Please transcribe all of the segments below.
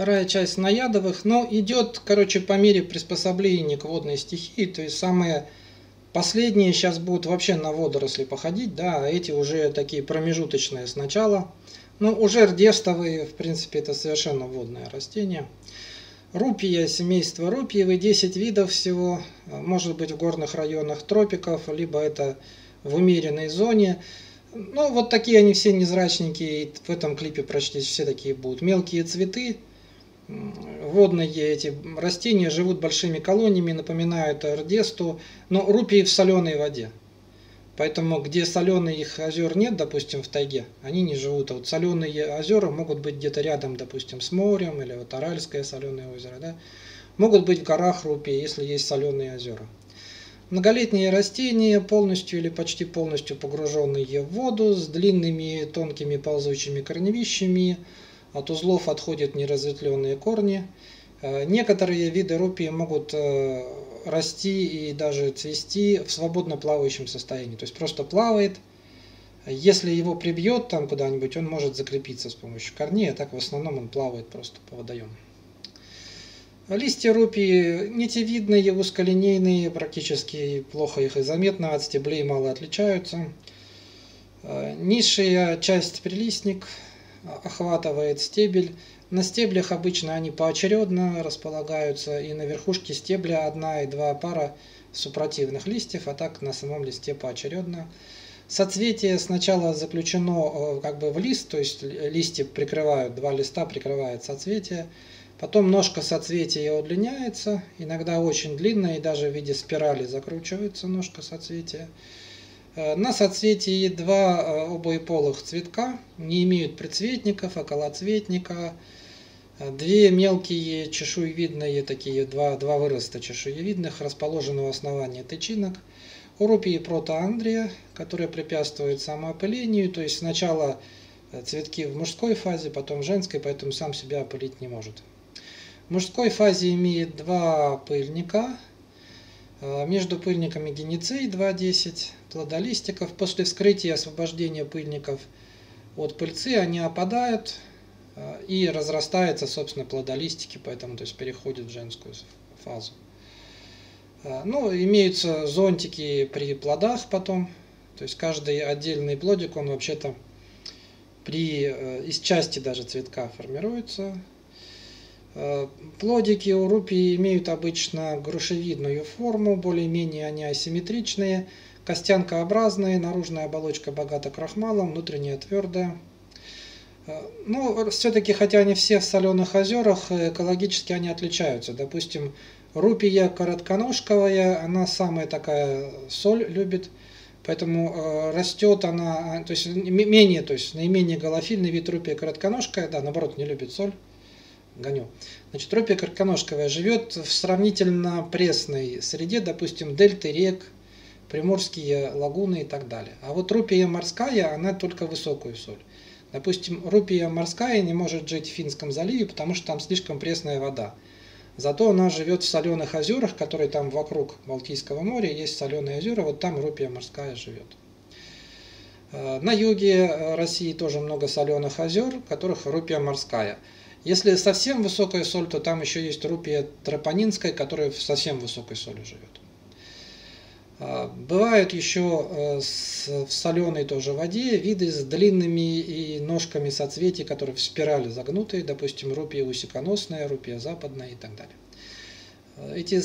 Вторая часть наядовых, но идет, короче, по мере приспособления к водной стихии, то есть самые последние сейчас будут вообще на водоросли походить, да, а эти уже такие промежуточные сначала. Ну, уже рдестовые, в принципе, это совершенно водное растение. Рупия, семейство рупиевой, 10 видов всего, может быть в горных районах тропиков, либо это в умеренной зоне. Ну, вот такие они все незрачненькие, в этом клипе прочтись все такие будут. Мелкие цветы, водные эти растения живут большими колониями, напоминают ордесту, но рупии в соленой воде. Поэтому, где соленых озер нет, допустим, в тайге, они не живут. А вот соленые озера могут быть где-то рядом, допустим, с морем, или вот Аральское соленое озеро, да? Могут быть в горах рупии, если есть соленые озера. Многолетние растения, полностью или почти полностью погруженные в воду, с длинными тонкими ползучими корневищами, от узлов отходят неразветвленные корни. Э, некоторые виды рупии могут э, расти и даже цвести в свободно плавающем состоянии. То есть просто плавает. Если его прибьет там куда-нибудь, он может закрепиться с помощью корней, а так в основном он плавает просто по водоему. Листья рупии нитевидные, узколинейные, практически плохо их и заметно, от стеблей мало отличаются. Э, низшая часть прилистник охватывает стебель. На стеблях обычно они поочередно располагаются, и на верхушке стебля одна и два пара супротивных листьев, а так на самом листе поочередно. Соцветие сначала заключено э, как бы в лист, то есть листья прикрывают, два листа прикрывает соцветие. Потом ножка соцветия удлиняется, иногда очень длинная и даже в виде спирали закручивается ножка соцветия. Э, на соцветии два э, обоеполых цветка, не имеют предцветников, околоцветника. Э, две мелкие чешуевидные, такие два, два выроста чешуевидных, расположены у основания тычинок. У рупии протоандрия, которая препятствует самоопылению, то есть сначала цветки в мужской фазе, потом в женской, поэтому сам себя опылить не может. В мужской фазе имеет два пыльника. Между пыльниками геницей 2,10 плодолистиков. После вскрытия и освобождения пыльников от пыльцы они опадают э, и разрастаются, собственно, плодолистики, поэтому то есть переходят в женскую фазу. Э, ну, имеются зонтики при плодах потом, то есть каждый отдельный плодик, он вообще-то при, из части даже цветка формируется, Э, плодики у рупии имеют обычно грушевидную форму, более-менее они асимметричные, костянкообразные, наружная оболочка богата крахмалом, внутренняя твердая. Э, ну, все-таки, хотя они все в соленых озерах, экологически они отличаются. Допустим, рупия коротконожковая, она самая такая соль любит, поэтому э, растет она, то есть менее, то есть наименее галофильный вид рупия коротконожкая, да, наоборот, не любит соль гоню. Значит, ропия карканожковая живет в сравнительно пресной среде, допустим, дельты рек, приморские лагуны и так далее. А вот рупия морская, она только высокую соль. Допустим, рупия морская не может жить в Финском заливе, потому что там слишком пресная вода. Зато она живет в соленых озерах, которые там вокруг Балтийского моря, есть соленые озера, вот там рупия морская живет. Э, на юге России тоже много соленых озер, которых рупия морская – если совсем высокая соль, то там еще есть рупия тропонинская, которая в совсем высокой соли живет. А, бывают еще э, в соленой тоже воде виды с длинными и ножками соцветий, которые в спирали загнутые, допустим, рупия усиконосная, рупия западная и так далее. А, эти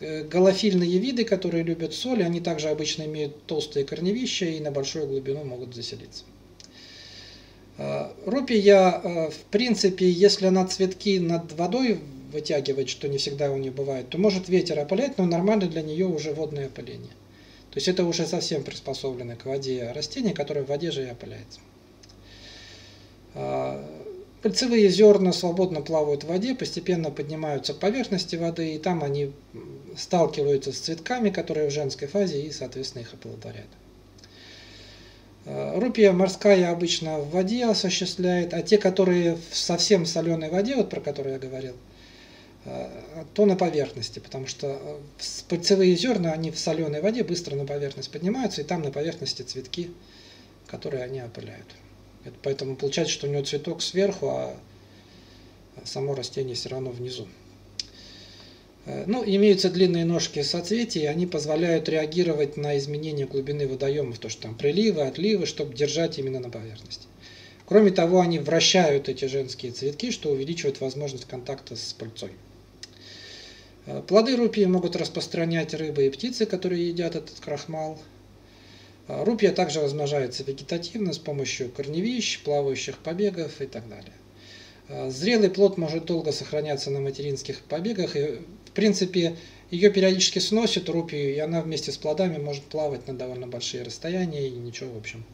э, галофильные виды, которые любят соль, они также обычно имеют толстые корневища и на большую глубину могут заселиться. Э, рупия, э, в принципе, если она цветки над водой вытягивает, что не всегда у нее бывает, то может ветер опылять, но нормально для нее уже водное опыление. То есть это уже совсем приспособленное к воде растение, которое в воде же и опыляется. Пыльцевые зерна свободно плавают в воде, постепенно поднимаются к поверхности воды, и там они сталкиваются с цветками, которые в женской фазе, и, соответственно, их оплодотворяют. Э, рупия морская обычно в воде осуществляет, а те, которые в совсем соленой воде, вот про которые я говорил, то на поверхности, потому что э, пыльцевые зерна, они в соленой воде быстро на поверхность поднимаются, и там на поверхности цветки, которые они опыляют. Это поэтому получается, что у него цветок сверху, а само растение все равно внизу. Э, ну, имеются длинные ножки соцветий, и они позволяют реагировать на изменения глубины водоемов, то что там приливы, отливы, чтобы держать именно на поверхности. Кроме того, они вращают эти женские цветки, что увеличивает возможность контакта с пыльцой. Э, плоды рупии могут распространять рыбы и птицы, которые едят этот крахмал. Э, рупия также размножается вегетативно с помощью корневищ, плавающих побегов и так далее. Зрелый плод может долго сохраняться на материнских побегах и принципе, ее периодически сносит рупию, и она вместе с плодами может плавать на довольно большие расстояния, и ничего, в общем,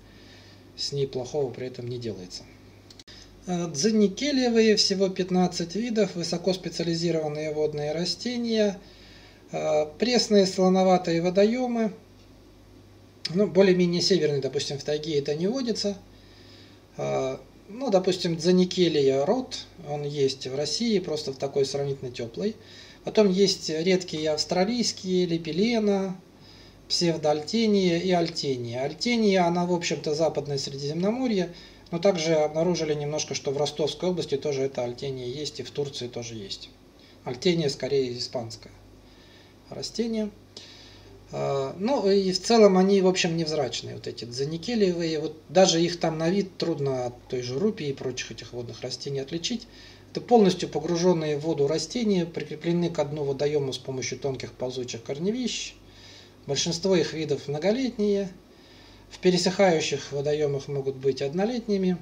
с ней плохого при этом не делается. Э, дзеникелевые, всего 15 видов, высокоспециализированные водные растения, э, пресные слоноватые водоемы, ну, более-менее северные, допустим, в тайге это не водится. Э, ну, допустим, дзеникелия род, он есть в России, просто в такой сравнительно теплой. Потом есть редкие австралийские, лепелена, псевдоальтения и альтения. Альтения, она, в общем-то, западное Средиземноморье, но также обнаружили немножко, что в Ростовской области тоже это альтения есть, и в Турции тоже есть. Альтения скорее испанское растение. А, ну и в целом они, в общем, невзрачные, вот эти дзеникелевые. Вот даже их там на вид трудно от той же рупии и прочих этих водных растений отличить. Это полностью погруженные в воду растения, прикреплены к дну водоему с помощью тонких ползучих корневищ. Большинство их видов многолетние. В пересыхающих водоемах могут быть однолетними.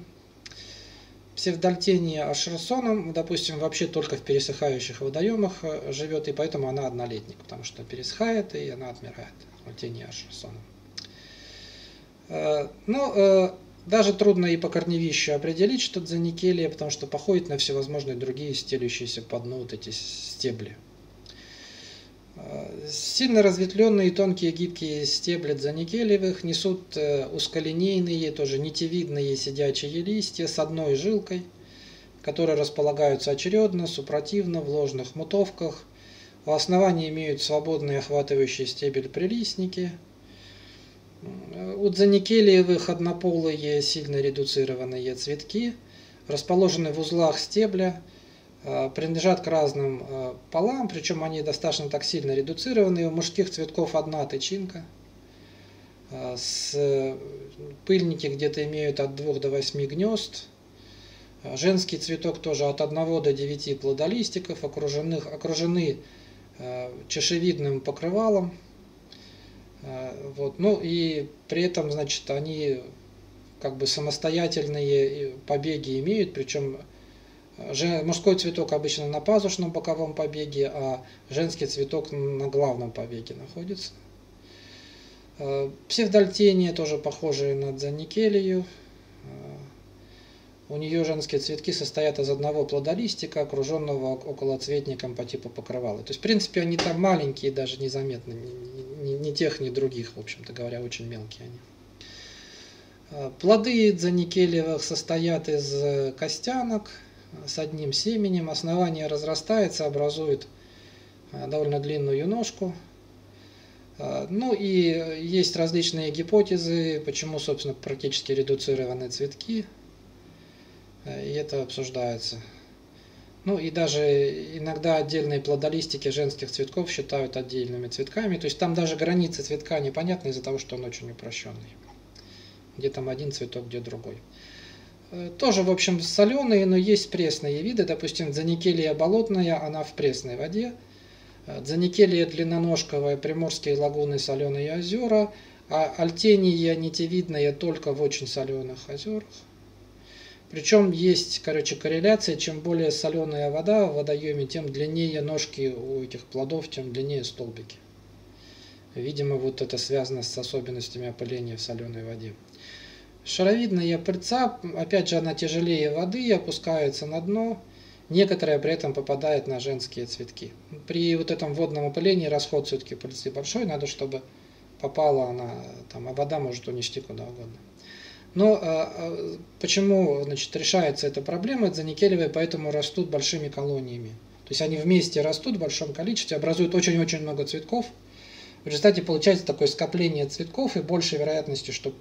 Псевдольтения ашерсоном, допустим, вообще только в пересыхающих водоемах э, живет, и поэтому она однолетник, потому что пересыхает и она отмирает. Альтения ашерсоном. Э, ну, э, даже трудно и по корневищу определить, что это за никелия, потому что походит на всевозможные другие стелющиеся по дну вот эти стебли. Сильно разветвленные тонкие гибкие стебли дзаникелевых несут э, узколинейные, тоже нитевидные сидячие листья с одной жилкой, которые располагаются очередно, супротивно в ложных мутовках. У основания имеют свободные охватывающие стебель прилистники – у дзаникелиевых однополые сильно редуцированные цветки, расположены в узлах стебля, принадлежат к разным а, полам, причем они достаточно так сильно редуцированы. У мужских цветков одна тычинка. А, с пыльники где-то имеют от 2 до 8 гнезд. Женский цветок тоже от 1 до 9 плодолистиков, окруженных, окружены чешевидным покрывалом. Э, вот. Ну и при этом, значит, они как бы самостоятельные побеги имеют, причем э, мужской цветок обычно на пазушном боковом побеге, а женский цветок на главном побеге находится. Э, Псевдольтения тоже похожие на дзаникелию. У нее женские цветки состоят из одного плодолистика, окруженного околоцветником по типу покрывала. То есть, в принципе, они там маленькие, даже незаметны, ни, ни тех, ни других, в общем-то говоря, очень мелкие они. А, плоды дзаникелевых состоят из костянок с одним семенем. Основание разрастается, образует а, довольно длинную ножку. А, ну и есть различные гипотезы, почему, собственно, практически редуцированы цветки Э, и это обсуждается. Ну и даже иногда отдельные плодолистики женских цветков считают отдельными цветками. То есть там даже границы цветка непонятны из-за того, что он очень упрощенный. Где там один цветок, где другой. Э, тоже, в общем, соленые, но есть пресные виды. Допустим, дзаникелия болотная, она в пресной воде. Э, дзаникелия длинноножковая, приморские лагуны, соленые озера. А альтения нитевидная только в очень соленых озерах. Причем есть, короче, корреляция, чем более соленая вода в водоеме, тем длиннее ножки у этих плодов, тем длиннее столбики. Видимо, вот это связано с особенностями опыления в соленой воде. Шаровидная пыльца, опять же, она тяжелее воды, опускается на дно. Некоторая при этом попадает на женские цветки. При вот этом водном опылении расход все-таки пыльцы большой, надо, чтобы попала она, там, а вода может унести куда угодно. Но а, почему значит, решается эта проблема дзаникелевые, поэтому растут большими колониями. То есть они вместе растут в большом количестве, образуют очень-очень много цветков. В результате получается такое скопление цветков и большей вероятности, что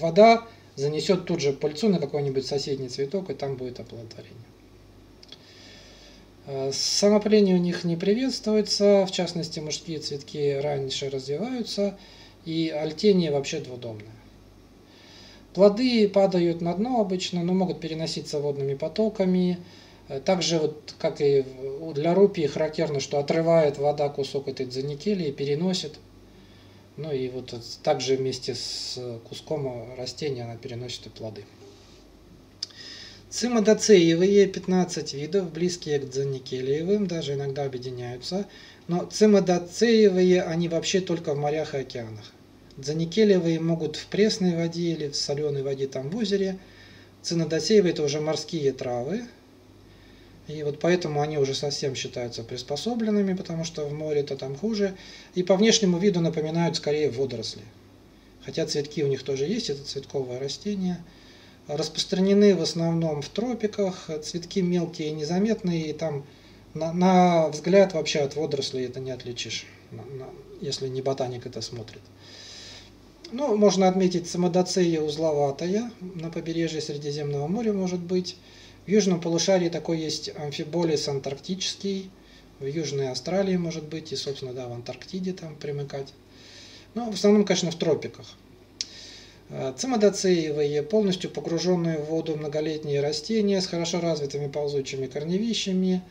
вода занесет тут же пыльцу на какой-нибудь соседний цветок, и там будет оплодотворение. Э, самопыление у них не приветствуется, в частности мужские цветки раньше развиваются, и альтения вообще двудомная. Плоды падают на дно обычно, но могут переноситься водными потоками. Э, также, вот, как и для рупии, характерно, что отрывает вода кусок этой дзаникели и переносит. Ну и вот также вместе с куском растения она переносит и плоды. Цимодоцеевые 15 видов, близкие к дзаникелиевым, даже иногда объединяются. Но цимодоцеевые, они вообще только в морях и океанах. Дзаникелиевые могут в пресной воде или в соленой воде, там в озере. Цинодоцеевые это уже морские травы. И вот поэтому они уже совсем считаются приспособленными, потому что в море это там хуже. И по внешнему виду напоминают скорее водоросли. Хотя цветки у них тоже есть, это цветковое растение – распространены в основном в тропиках, цветки мелкие и незаметные, и там на, на взгляд вообще от водорослей это не отличишь, если не ботаник это смотрит. Ну, можно отметить самодоцея узловатая, на побережье Средиземного моря может быть. В южном полушарии такой есть амфиболис антарктический, в Южной Австралии может быть, и, собственно, да, в Антарктиде там примыкать. Но в основном, конечно, в тропиках. Э, цимодоцеевые, полностью погруженные в воду многолетние растения с хорошо развитыми ползучими корневищами,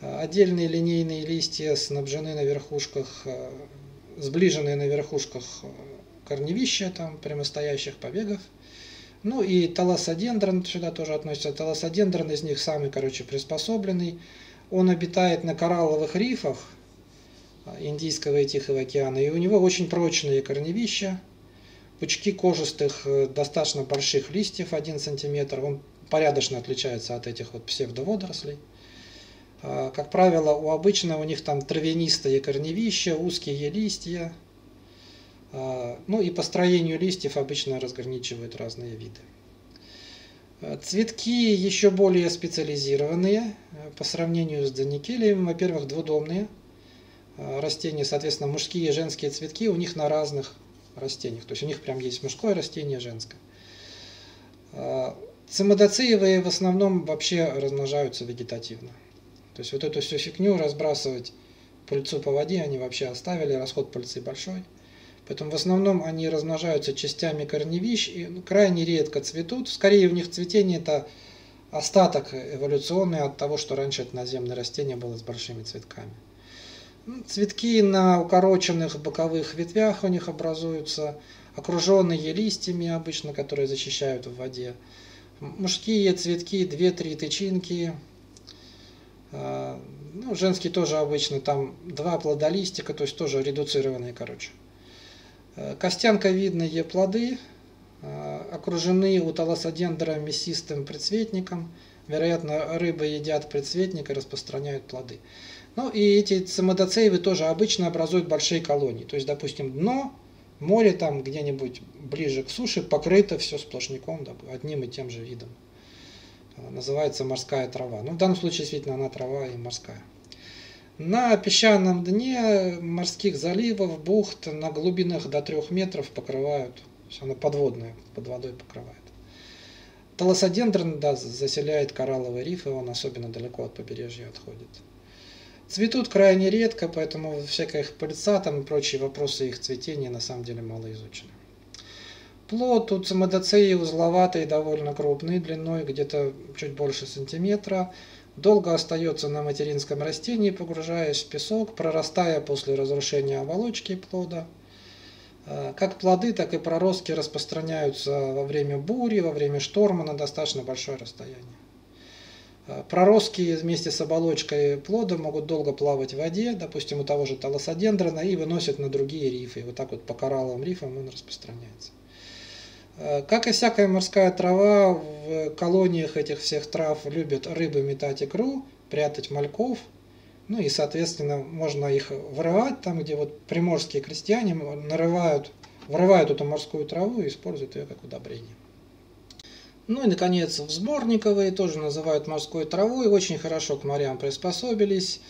э, отдельные линейные листья снабжены на верхушках, э, сближенные на верхушках корневища, там прямостоящих побегов. Ну и таласодендрон сюда тоже относится. Таласодендрон из них самый, короче, приспособленный. Он обитает на коралловых рифах Индийского и Тихого океана, и у него очень прочные корневища, Пучки кожистых, э, достаточно больших листьев, 1 см, он порядочно отличается от этих вот псевдоводорослей. А, как правило, у обычного у них там травянистые корневища, узкие листья. А, ну и по строению листьев обычно разграничивают разные виды. А, цветки еще более специализированные э, по сравнению с доникелием. Во-первых, двудомные растения, соответственно, мужские и женские цветки у них на разных растениях. То есть у них прям есть мужское растение, женское. А, цимодоциевые в основном вообще размножаются вегетативно. То есть вот эту всю фигню разбрасывать пыльцу по воде они вообще оставили, расход пыльцы большой. Поэтому в основном они размножаются частями корневищ и ну, крайне редко цветут. Скорее у них цветение это остаток эволюционный от того, что раньше это наземное растение было с большими цветками. Цветки на укороченных боковых ветвях у них образуются, окруженные листьями обычно, которые защищают в воде. Мужские цветки, 2-3 тычинки. А, ну, женские тоже обычно там два плодолистика, то есть тоже редуцированные, короче. А, костянковидные плоды а, окружены у талосодендра мясистым предцветником. Вероятно, рыбы едят предцветник и распространяют плоды. Ну и эти самодоцеевы тоже обычно образуют большие колонии. То есть, допустим, дно море там где-нибудь ближе к суше покрыто все сплошняком одним и тем же видом. А, называется морская трава. Ну, в данном случае, действительно, она трава и морская. На песчаном дне морских заливов, бухт на глубинах до трех метров покрывают, она подводная, под водой покрывает. Талосодендрон да, заселяет коралловый риф, и он особенно далеко от побережья отходит. Цветут крайне редко, поэтому всякая их пыльца там и прочие вопросы их цветения на самом деле мало изучены. Плод у цимодоцеи узловатый, довольно крупный, длиной где-то чуть больше сантиметра. Долго остается на материнском растении, погружаясь в песок, прорастая после разрушения оболочки плода. А, как плоды, так и проростки распространяются во время бури, во время шторма на достаточно большое расстояние. Э, проростки вместе с оболочкой плода могут долго плавать в воде, допустим, у того же талосодендрона, и выносят на другие рифы. И вот так вот по коралловым рифам он распространяется. Э, как и всякая морская трава, в колониях этих всех трав любят рыбы метать икру, прятать мальков. Ну и, соответственно, можно их вырывать, там, где вот приморские крестьяне нарывают, вырывают эту морскую траву и используют ее как удобрение. Ну и, наконец, взборниковые, тоже называют морской травой, очень хорошо к морям приспособились.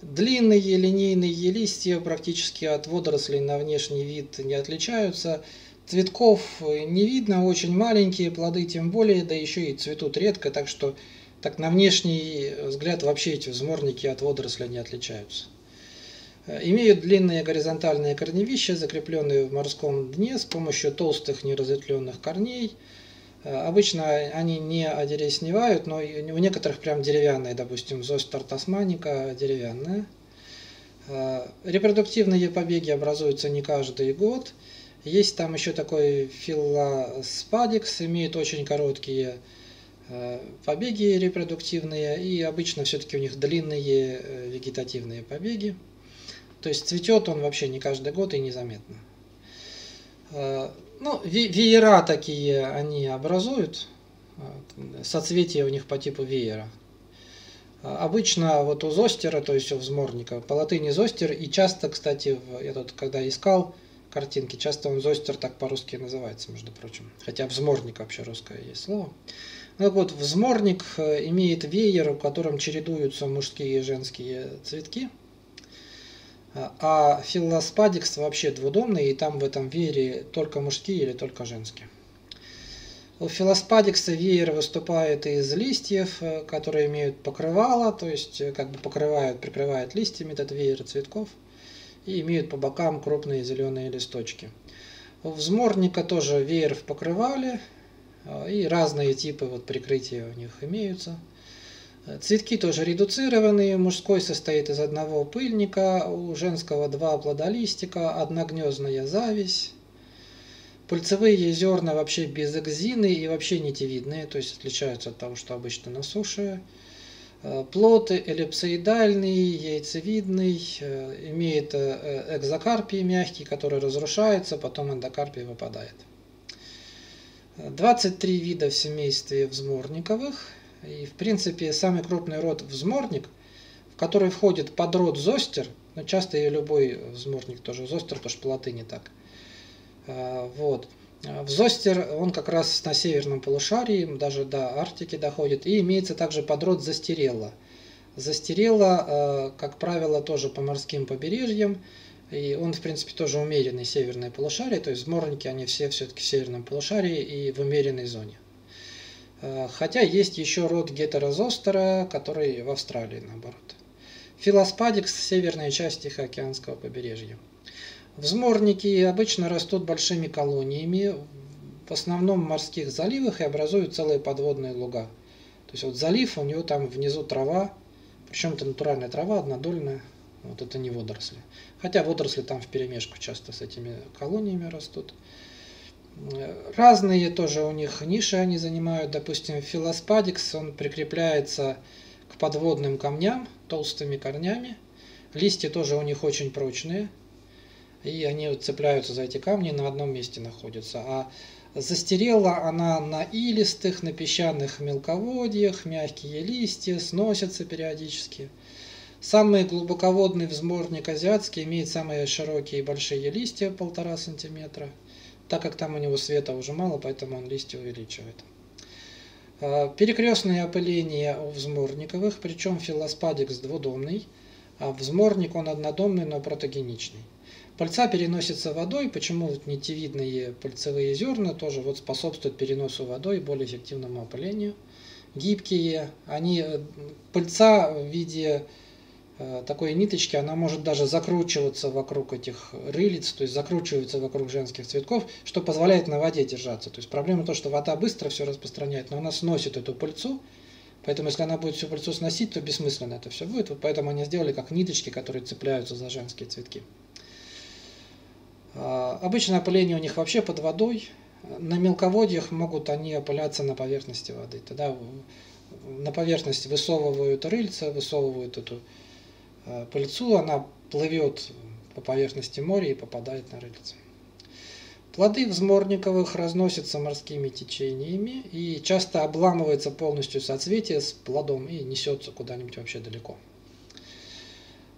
Длинные линейные листья практически от водорослей на внешний вид не отличаются. Цветков не видно, очень маленькие, плоды тем более, да еще и цветут редко, так что Так на внешний взгляд вообще эти взморники от водорослей не отличаются. Э, имеют длинные горизонтальные корневища, закрепленные в морском дне с помощью толстых неразветвленных корней. Э, обычно они не одересневают, но у некоторых прям деревянные, допустим, зостер тасманика деревянная. Э, репродуктивные побеги образуются не каждый год. Есть там еще такой филлоспадикс, имеет очень короткие побеги репродуктивные, и обычно все-таки у них длинные вегетативные побеги. То есть цветет он вообще не каждый год и незаметно. Э, ну, веера такие они образуют, э, соцветия у них по типу веера. Э, обычно вот у зостера, то есть у взморника, по латыни зостер, и часто, кстати, я тут когда искал картинки, часто он зостер так по-русски называется, между прочим. Хотя взморник вообще русское есть слово. Ну так вот, взморник имеет веер, в котором чередуются мужские и женские цветки – а филоспадикс вообще двудомный, и там в этом веере только мужские или только женские. У филоспадикса веер выступает из листьев, э, которые имеют покрывало, то есть э, как бы покрывают, прикрывают листьями этот веер цветков, и имеют по бокам крупные зеленые листочки. У взморника тоже веер в покрывале, э, и разные типы вот прикрытия у них имеются. Цветки тоже редуцированные. Мужской состоит из одного пыльника, у женского два плодолистика, одногнездная зависть. Пыльцевые зерна вообще без экзины и вообще нитевидные, то есть отличаются от того, что обычно на суше. Э, плод эллипсоидальный, яйцевидный, э, имеет э, экзокарпий мягкий, который разрушается, потом эндокарпий выпадает. 23 вида в семействе взморниковых – и, в принципе, самый крупный род взморник, в который входит подрод зостер, но часто и любой взморник тоже зостер, потому что по латыни так. Вот. В зостер он как раз на северном полушарии, даже до Арктики доходит, и имеется также подрод застерелла. Застерелла, а, как правило, тоже по морским побережьям, и он, в принципе, тоже умеренный северное полушарие, то есть взморники, они все все-таки в северном полушарии и в умеренной зоне. Э, хотя есть еще род гетерозостера, который в Австралии наоборот. Филоспадикс – северная часть Тихоокеанского побережья. Взморники обычно растут большими колониями, в основном в морских заливах и образуют целые подводные луга. То есть вот залив, у него там внизу трава, причем это натуральная трава, однодольная, вот это не водоросли. Хотя водоросли там в перемешку часто с этими колониями растут. Разные тоже у них ниши они занимают. Допустим, филоспадикс, он прикрепляется к подводным камням толстыми корнями. Листья тоже у них очень прочные. И они цепляются за эти камни, на одном месте находятся. А застерела она на илистых, на песчаных мелководьях, мягкие листья, сносятся периодически. Самый глубоководный взморник азиатский имеет самые широкие и большие листья, полтора сантиметра. Так как там у него света уже мало, поэтому он листья увеличивает. А, перекрестное опыление у взморниковых, причем филоспадикс двудомный, а взморник он однодомный, но протогеничный. Пыльца переносится водой, почему вот нитевидные пыльцевые зерна тоже вот способствуют переносу водой более эффективному опылению. Гибкие, они э, пыльца в виде Э, такой ниточки, она может даже закручиваться вокруг этих рылиц, то есть закручивается вокруг женских цветков, что позволяет на воде держаться. То есть проблема то, что вода быстро все распространяет, но она сносит эту пыльцу, поэтому если она будет всю пыльцу сносить, то бессмысленно это все будет, вот поэтому они сделали как ниточки, которые цепляются за женские цветки. А, обычное опыление у них вообще под водой, на мелководьях могут они опыляться на поверхности воды. Тогда на поверхность высовывают рыльца, высовывают эту Э, пыльцу, она плывет по поверхности моря и попадает на рыльце. Плоды взморниковых разносятся морскими течениями и часто обламывается полностью соцветие с плодом и несется куда-нибудь вообще далеко.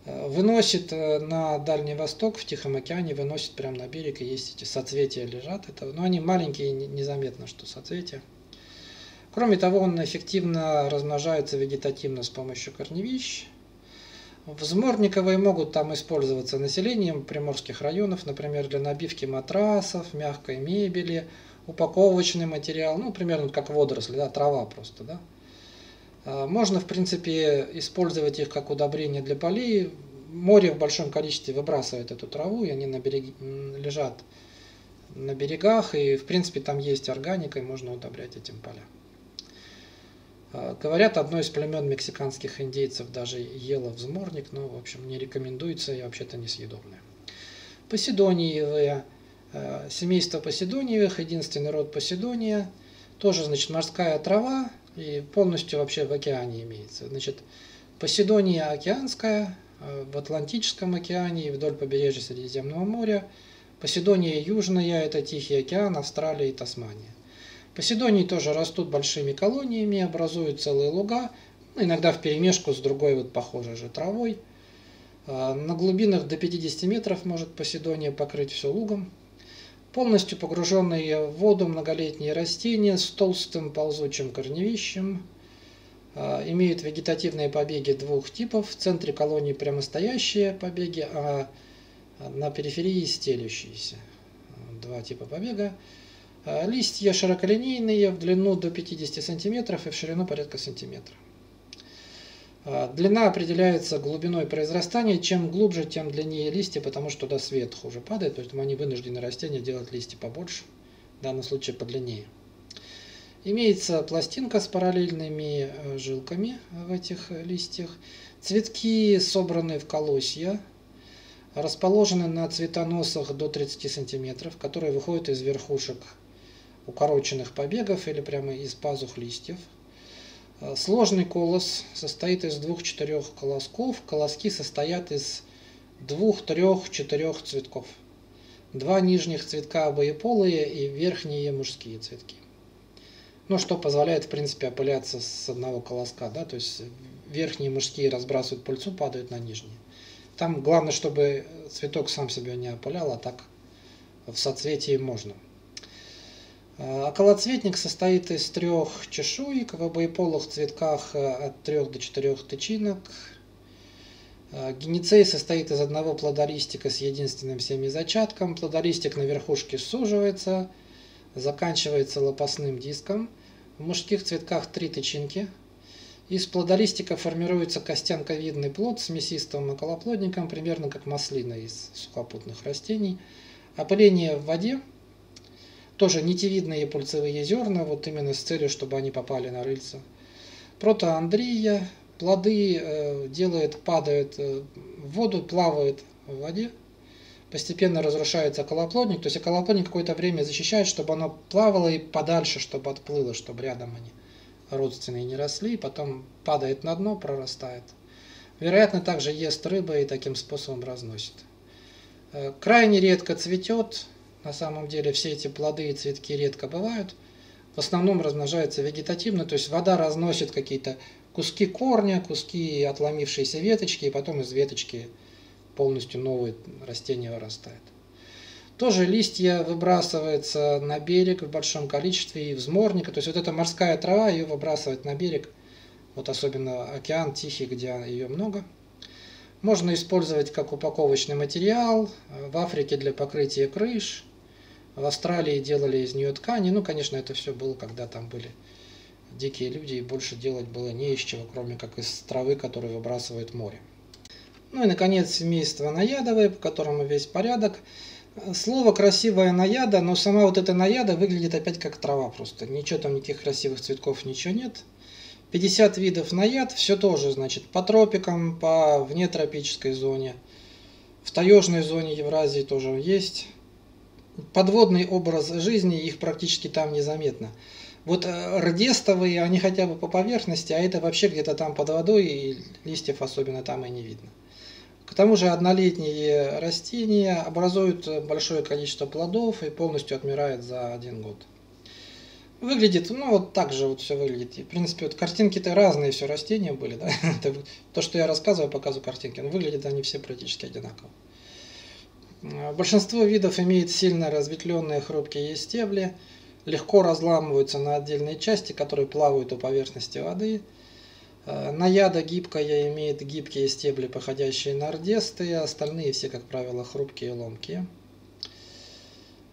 Э, выносит э, на Дальний Восток, в Тихом океане, выносит прямо на берег, и есть эти соцветия лежат. Это, но они маленькие, незаметно, что соцветия. Кроме того, он эффективно размножается вегетативно с помощью корневищ, Взморниковые могут там использоваться населением приморских районов, например, для набивки матрасов, мягкой мебели, упаковочный материал, ну, примерно как водоросли, да, трава просто, да. А, можно, в принципе, использовать их как удобрение для полей. Море в большом количестве выбрасывает эту траву, и они на берег... лежат на берегах, и, в принципе, там есть органика, и можно удобрять этим поля. А, говорят, одно из племен мексиканских индейцев даже ело взморник, но, в общем, не рекомендуется и вообще-то несъедобное. Поседониевые, а, семейство поседониевых, единственный род поседония, тоже, значит, морская трава, и полностью вообще в океане имеется. Значит, Поседония океанская, э, в Атлантическом океане и вдоль побережья Средиземного моря. Поседония южная – это Тихий океан, Австралия и Тасмания. Поседонии тоже растут большими колониями, образуют целые луга, ну, иногда в перемешку с другой вот похожей же травой. Э, на глубинах до 50 метров может Поседония покрыть все лугом. Полностью погруженные в воду многолетние растения с толстым ползучим корневищем а, имеют вегетативные побеги двух типов. В центре колонии прямостоящие побеги, а на периферии стелющиеся. Два типа побега. А, листья широколинейные, в длину до 50 см и в ширину порядка сантиметра. А, длина определяется глубиной произрастания. Чем глубже, тем длиннее листья, потому что туда свет хуже падает, поэтому они вынуждены растения делать листья побольше, в данном случае подлиннее. Имеется пластинка с параллельными э, жилками в этих листьях. Цветки собраны в колосья, расположены на цветоносах до 30 см, которые выходят из верхушек укороченных побегов или прямо из пазух листьев – сложный колос состоит из двух-четырех колосков. Колоски состоят из двух, трех, четырех цветков. Два нижних цветка обоеполые и верхние мужские цветки. Ну, что позволяет, в принципе, опыляться с одного колоска, да, то есть верхние мужские разбрасывают пыльцу, падают на нижние. Там главное, чтобы цветок сам себя не опылял, а так в соцветии можно. А околоцветник состоит из трех чешуек, в обоеполых цветках э, от трех до четырех тычинок. А геницей состоит из одного плодолистика с единственным семизачатком. Плодолистик на верхушке суживается, заканчивается лопастным диском. В мужских цветках три тычинки. Из плодолистика формируется костянковидный плод с мясистым околоплодником, примерно как маслина из сухопутных растений. Опыление в воде – тоже нитевидные пульцевые зерна, вот именно с целью, чтобы они попали на рыльца. Протоандрия, плоды э, делает, падают э, в воду, плавают в воде, постепенно разрушается околоплодник, то есть околоплодник какое-то время защищает, чтобы оно плавало и подальше, чтобы отплыло, чтобы рядом они родственные не росли, потом падает на дно, прорастает. Вероятно, также ест рыба и таким способом разносит. Э, крайне редко цветет, на самом деле все эти плоды и цветки редко бывают. В основном размножаются вегетативно, то есть вода разносит какие-то куски корня, куски отломившиеся веточки, и потом из веточки полностью новые растения вырастает. Тоже листья выбрасываются на берег в большом количестве и взморника. То есть вот эта морская трава, ее выбрасывать на берег. Вот особенно океан Тихий, где ее много. Можно использовать как упаковочный материал. В Африке для покрытия крыш. В Австралии делали из нее ткани. Ну, конечно, это все было, когда там были дикие люди, и больше делать было не из чего, кроме как из травы, которую выбрасывает море. Ну и, наконец, семейство наядовое, по которому весь порядок. Слово красивая наяда, но сама вот эта наяда выглядит опять как трава просто. Ничего там, никаких красивых цветков, ничего нет. 50 видов наяд, все тоже, значит, по тропикам, по внетропической зоне. В таежной зоне Евразии тоже есть подводный образ жизни, их практически там незаметно. Вот э, рдестовые, они хотя бы по поверхности, а это вообще где-то там под водой, и листьев особенно там и не видно. К тому же однолетние растения образуют большое количество плодов и полностью отмирают за один год. Выглядит, ну вот так же вот все выглядит. И, в принципе, вот картинки-то разные все растения были, да. То, что я рассказываю, показываю картинки, но выглядят они все практически одинаково. Э, большинство видов имеет сильно разветвленные хрупкие стебли, легко разламываются на отдельные части, которые плавают у поверхности воды. Э, наяда гибкая имеет гибкие стебли, походящие на ордесты, остальные все, как правило, хрупкие и ломкие.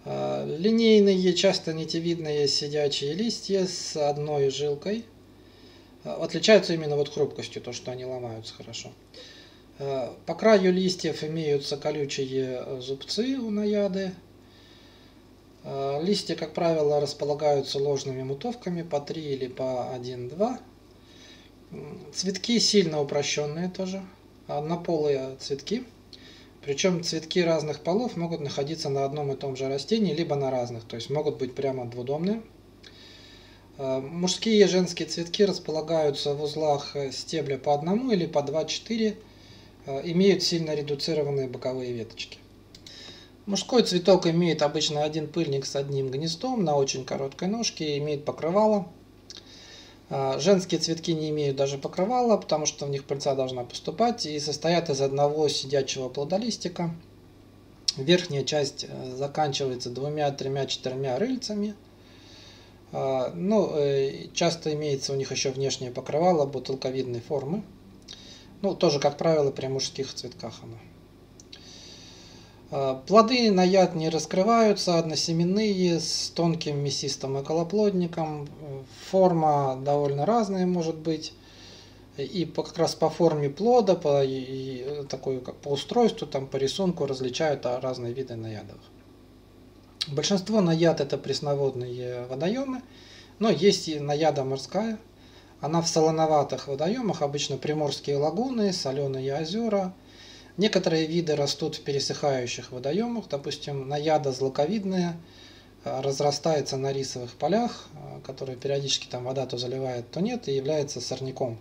Э, линейные, часто нитевидные сидячие листья с одной жилкой. Отличаются именно вот хрупкостью, то, что они ломаются хорошо. По краю листьев имеются колючие зубцы у наяды. Листья, как правило, располагаются ложными мутовками по 3 или по 1-2. Цветки сильно упрощенные тоже, однополые цветки. Причем цветки разных полов могут находиться на одном и том же растении, либо на разных, то есть могут быть прямо двудомные. Э, мужские и женские цветки располагаются в узлах стебля по одному или по 2-4, э, имеют сильно редуцированные боковые веточки. Мужской цветок имеет обычно один пыльник с одним гнездом на очень короткой ножке и имеет покрывало. А, женские цветки не имеют даже покрывала, потому что в них пыльца должна поступать и состоят из одного сидячего плодолистика. Верхняя часть э, заканчивается двумя, тремя, четырьмя рыльцами. Ну, э, часто имеется у них еще внешнее покрывало бутылковидной формы. Ну, тоже, как правило, при мужских цветках оно. А, плоды на яд не раскрываются, односеменные, с тонким мясистым околоплодником. Форма довольно разная может быть. И по, как раз по форме плода, по, и, такой, как по устройству, там, по рисунку различают разные виды наядов. Большинство наяд это пресноводные водоемы, но есть и наяда морская. Она в солоноватых водоемах, обычно приморские лагуны, соленые озера – Некоторые виды растут в пересыхающих водоемах, допустим, наяда злаковидная, э, разрастается на рисовых полях, э, которые периодически там вода то заливает, то нет, и является сорняком.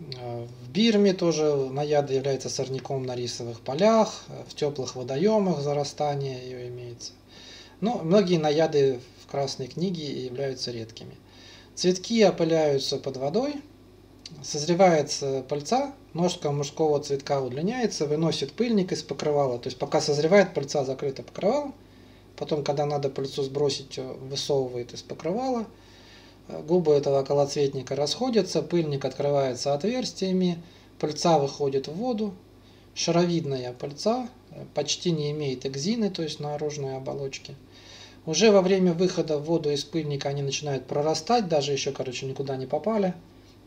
Э, в Бирме тоже наяда является сорняком на рисовых полях, в теплых водоемах зарастание ее имеется. Но многие наяды в Красной книге являются редкими. Цветки опыляются под водой, созревает пыльца, ножка мужского цветка удлиняется, выносит пыльник из покрывала. То есть пока созревает пыльца закрыта покрывалом, потом, когда надо пыльцу сбросить, высовывает из покрывала, губы этого колоцветника расходятся, пыльник открывается отверстиями, пыльца выходит в воду, шаровидная пыльца, почти не имеет экзины, то есть наружной оболочки. Уже во время выхода в воду из пыльника они начинают прорастать, даже еще, короче, никуда не попали –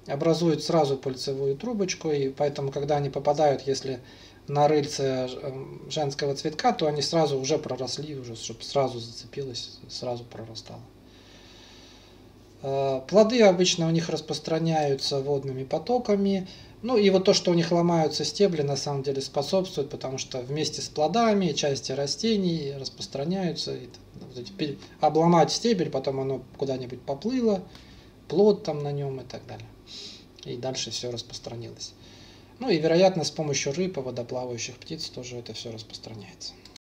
образуют сразу пыльцевую трубочку, и поэтому, когда они попадают, если на рыльце эм, женского цветка, то они сразу уже проросли, уже, чтобы сразу зацепилось, сразу прорастало. Э, плоды обычно у них распространяются водными потоками. Ну и вот то, что у них ломаются стебли, на самом деле способствует, потому что вместе с плодами части растений распространяются. И, обломать стебель, потом оно куда-нибудь поплыло, плод там на нем и так далее и дальше все распространилось. Ну и, вероятно, с помощью рыб и водоплавающих птиц тоже это все распространяется.